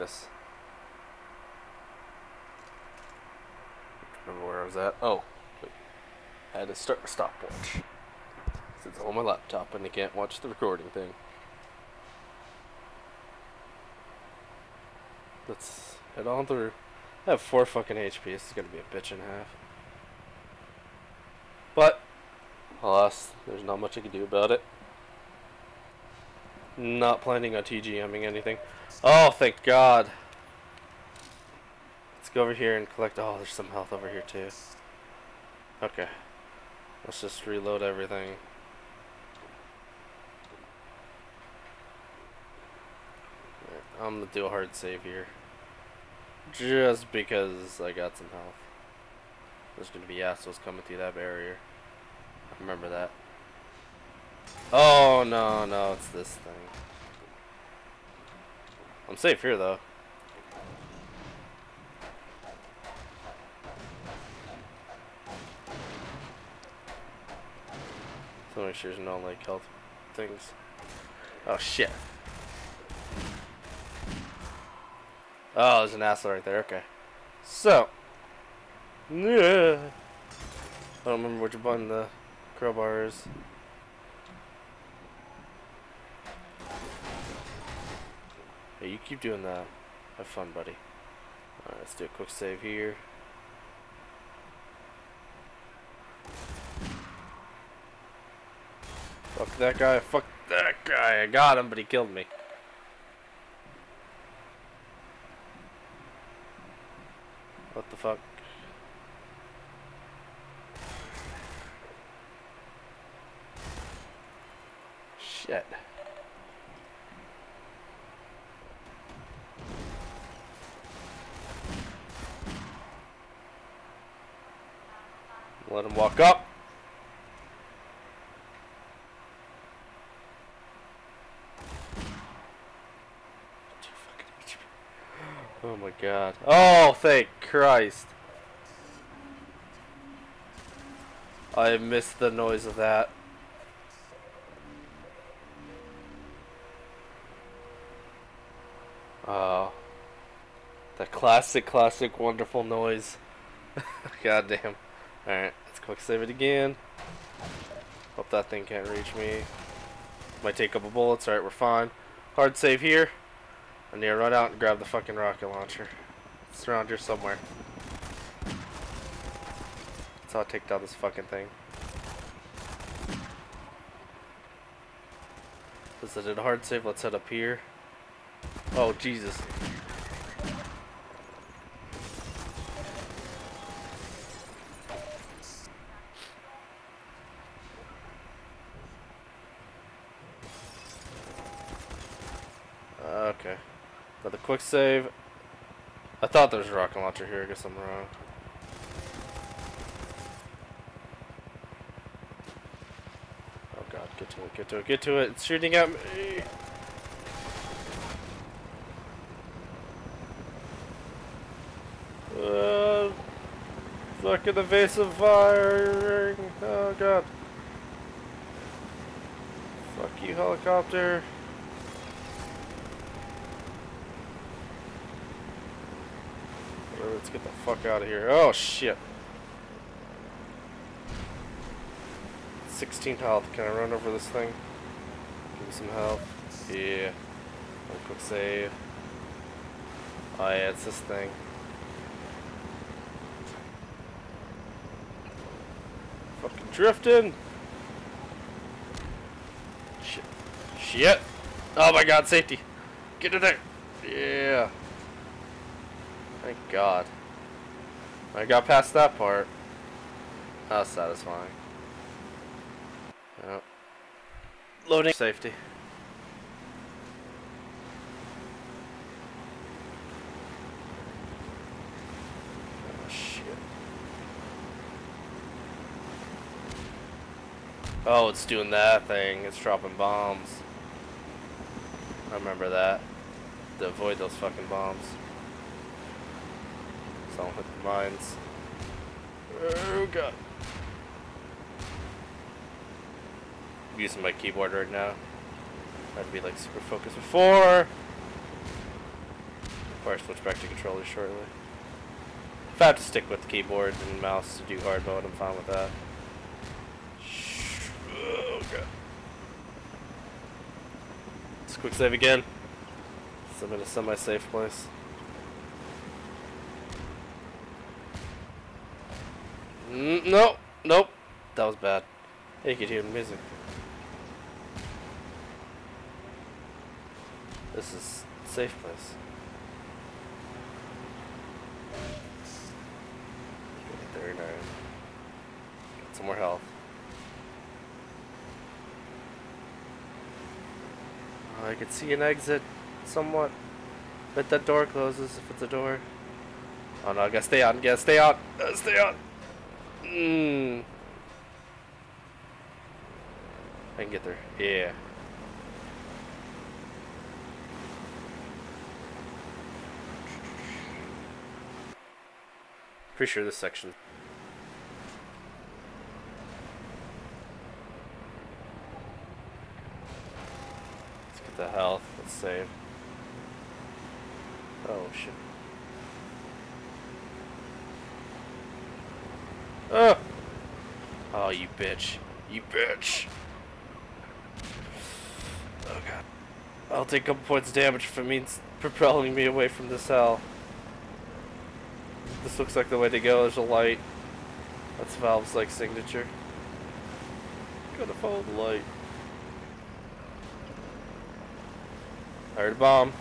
us. Remember where I was at? Oh, wait. I had to start a stopwatch. It's on my laptop and I can't watch the recording thing. Let's head on through. I have four fucking HP. This is gonna be a bitch and a half. But, alas, there's not much I can do about it. Not planning on TGMing anything. Oh, thank God. Let's go over here and collect. Oh, there's some health over here too. Okay. Let's just reload everything. I'm gonna do a hard save here. Just because I got some health. There's gonna be assholes coming through that barrier. Remember that. Oh no, no, it's this thing. I'm safe here though. So make sure there's no like health things. Oh shit. Oh, there's an asshole right there. Okay. So. Yeah. I don't remember which button the crowbar is. Hey, you keep doing that. Have fun, buddy. Alright, let's do a quick save here. Fuck that guy. Fuck that guy. I got him, but he killed me. What the fuck? Shit. Let him walk up. Oh my god. Oh, thank Christ. I missed the noise of that. Oh. The classic, classic, wonderful noise. god damn. Alright, let's save it again. Hope that thing can't reach me. Might take a couple bullets. Alright, we're fine. Hard save here. I need to run out and grab the fucking rocket launcher. It's around here somewhere. That's how I take down this fucking thing. This is a hard save. Let's head up here. Oh, Jesus. Okay. Another quick save. I thought there was a rocket launcher here. I guess I'm wrong. Oh god, get to it, get to it, get to it. It's shooting at me. Uh, fucking evasive firing. Oh god. Fuck you, helicopter. Let's get the fuck out of here. Oh shit. 16 health. Can I run over this thing? Give me some health. Yeah. One quick save. Oh yeah, it's this thing. Fucking drifting. Shit. Shit. Oh my god, safety. Get in there. Yeah. Thank God. I got past that part. Was satisfying. Yep. Loading safety. Oh shit. Oh, it's doing that thing. It's dropping bombs. I remember that. To avoid those fucking bombs. I'll hit the mines. Oh god. I'm using my keyboard right now. To be like super focused before. i switch back to controller shortly. If I have to stick with keyboard and mouse to do hard mode, I'm fine with that. Oh god. Let's quick save again. So I'm in a semi-safe place. Mm, no, nope. That was bad. You could hear music. This is safe place. Thirty-nine. Got some more health. I could see an exit somewhat. but that door closes if it's a door. Oh no, I gotta stay on, gotta stay on, gotta stay on. Mmm. I can get there. Yeah. Pretty sure this section. Let's get the health. Let's save. Oh shit. Oh! Oh, you bitch. You bitch. Oh god. I'll take a couple points of damage it means propelling me away from this hell. This looks like the way to go. There's a light. That's Valve's like signature. Gotta follow the light. I heard a bomb.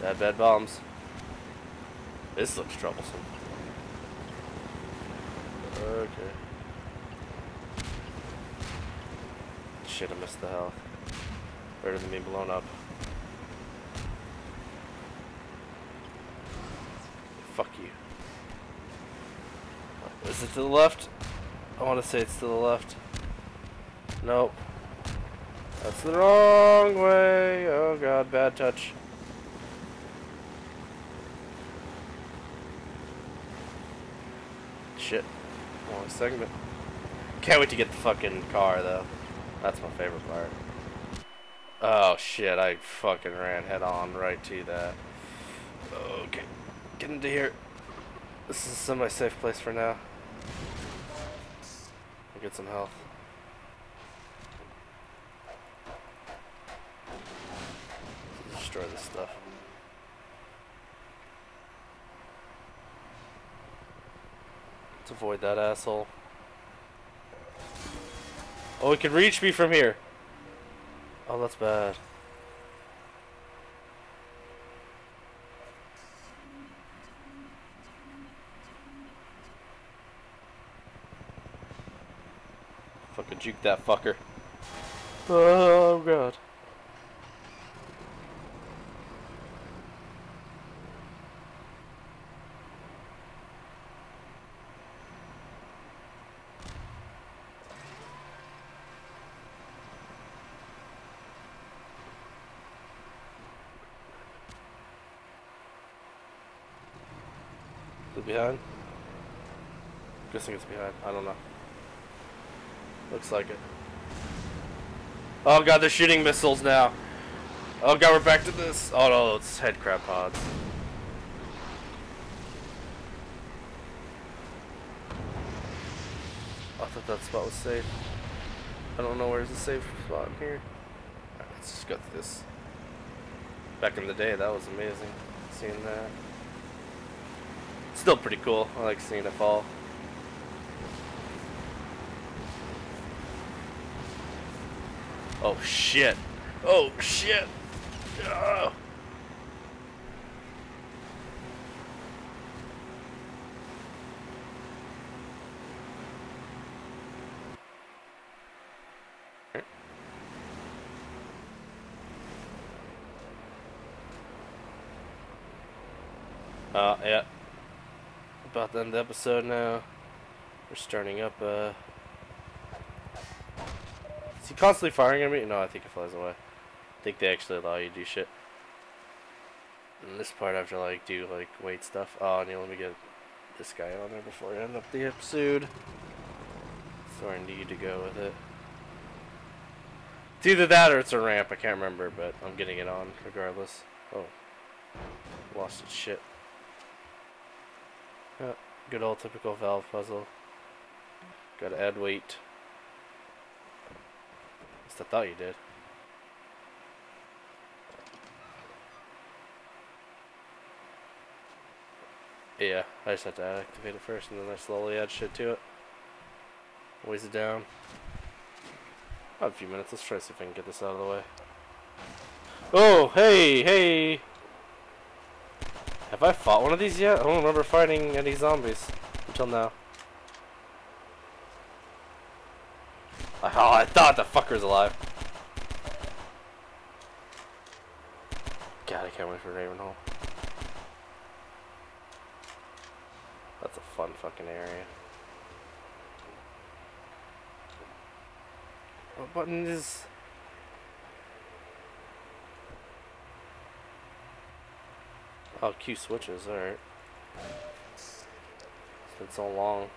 Bad, bad bombs. This looks troublesome. Okay. Shit, I missed the health. Better than being blown up. Fuck you. Is it to the left? I want to say it's to the left. Nope. That's the wrong way. Oh god, bad touch. Shit. Wrong segment. Can't wait to get the fucking car though. That's my favorite part. Oh shit, I fucking ran head on right to that. Oh, okay. Get into here. This is a semi-safe place for now. I'll get some health. Destroy this stuff. Let's avoid that asshole. Oh, it can reach me from here. Oh, that's bad. Fucking juke that fucker. Oh god. Is behind? Guessing it's behind. I don't know. Looks like it. Oh god, they're shooting missiles now. Oh god, we're back to this. Oh no, it's head crab pods. I thought that spot was safe. I don't know where's the safe spot here. Alright, let's just go through this. Back in the day, that was amazing. Seeing that. Still pretty cool. I like seeing it fall. Oh shit. Oh shit. Oh. Uh, yeah. About to end the episode now. We're starting up, uh... Is he constantly firing at me? No, I think he flies away. I think they actually allow you to do shit. And this part I have to like do like weight stuff. Oh, and let me get this guy on there before I end up the episode. So I need to go with it. It's either that or it's a ramp. I can't remember, but I'm getting it on regardless. Oh. Lost its shit. Good old typical valve puzzle. Gotta add weight. At least I thought you did. Yeah, I just have to activate it first and then I slowly add shit to it. Weighs it down. About a few minutes. Let's try to see if I can get this out of the way. Oh, hey, hey! Have I fought one of these yet? I don't remember fighting any zombies until now. Oh, I thought the fucker's alive. God, I can't wait for Ravenholm. That's a fun fucking area. What button is... Oh, Q switches, alright. It's been so long.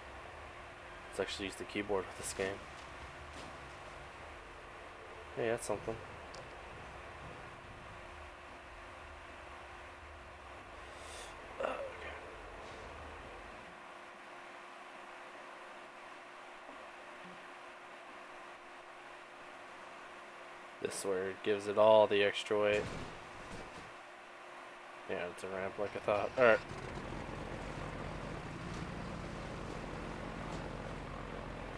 Let's actually use the keyboard with this game. Hey, that's something. This where it gives it all the extra weight. Yeah, it's a ramp like I thought. Alright.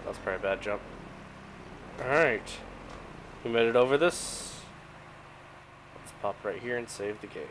That was probably a bad jump. Alright. We made it over this. Let's pop right here and save the game.